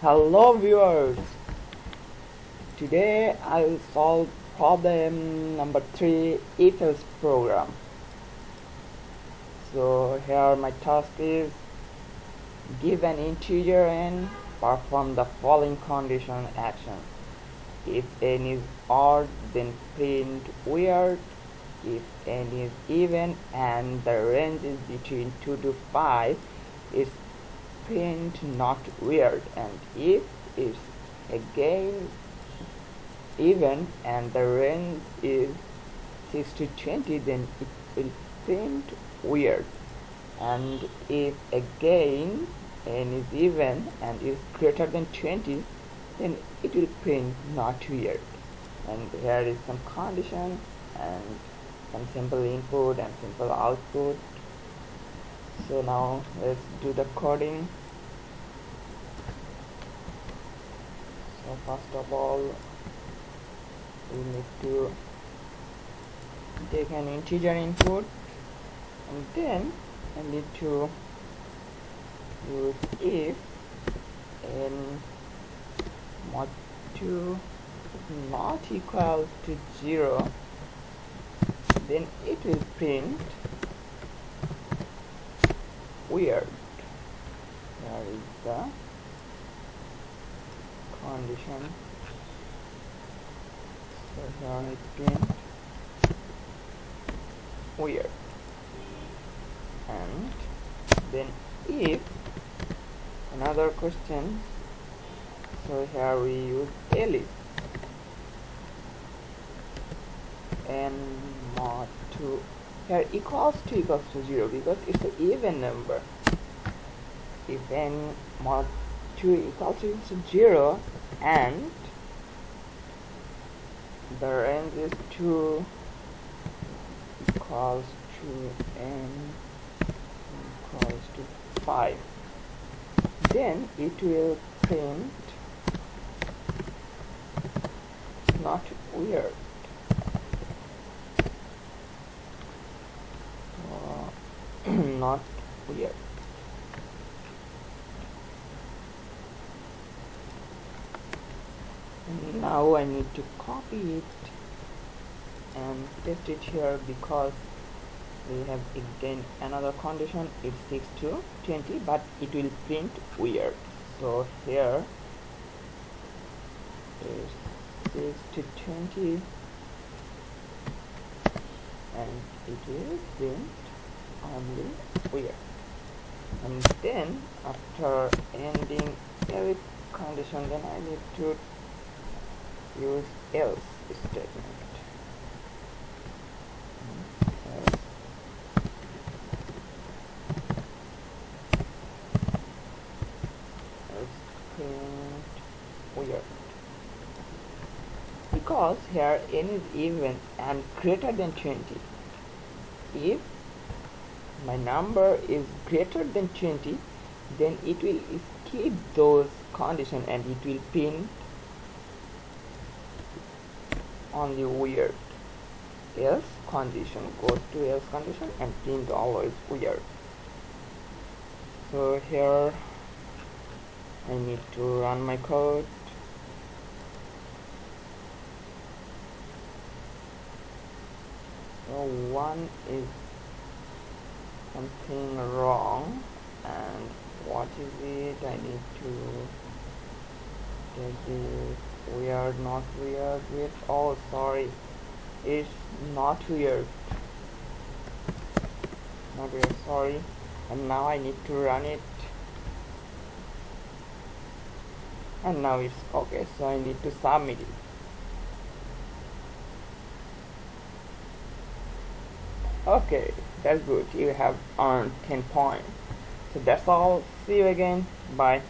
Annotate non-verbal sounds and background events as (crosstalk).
Hello viewers! Today I will solve problem number 3 if else program. So here my task is give an integer n perform the following condition action. If n is odd then print weird. If n is even and the range is between 2 to 5 is print not weird. And if it's again even and the range is 6 to 20 then it will print weird. And if again n is even and is greater than 20 then it will print not weird. And here is some condition and some simple input and simple output. So now let's do the coding first of all we need to take an integer input and then I need to use if n mod 2 not equal to 0 then it will print weird. There is the condition. So here it print weird. And then if another question so here we use else and mod 2 here equals to equals to 0 because it's an even number. If n mod 2 equals to 0 and the range is 2 equals to n equals to 5 then it will print. Not weird. Uh, (clears throat) not weird now I need to copy it and paste it here because we have again another condition. It's 6 to 20 but it will print weird. So here is 6 to 20 and it will print only weird. And then after ending every condition then I need to use else statement else print weird because here n is even and greater than 20 if my number is greater than 20 then it will skip those condition and it will print only weird. Else condition go to else condition and print always weird. So here I need to run my code. So one is something wrong and what is it? I need to take this weird not weird with oh sorry. It's not weird. Not weird sorry. And now I need to run it. And now it's okay so I need to submit it. Okay that's good. You have earned 10 points. So that's all. See you again. Bye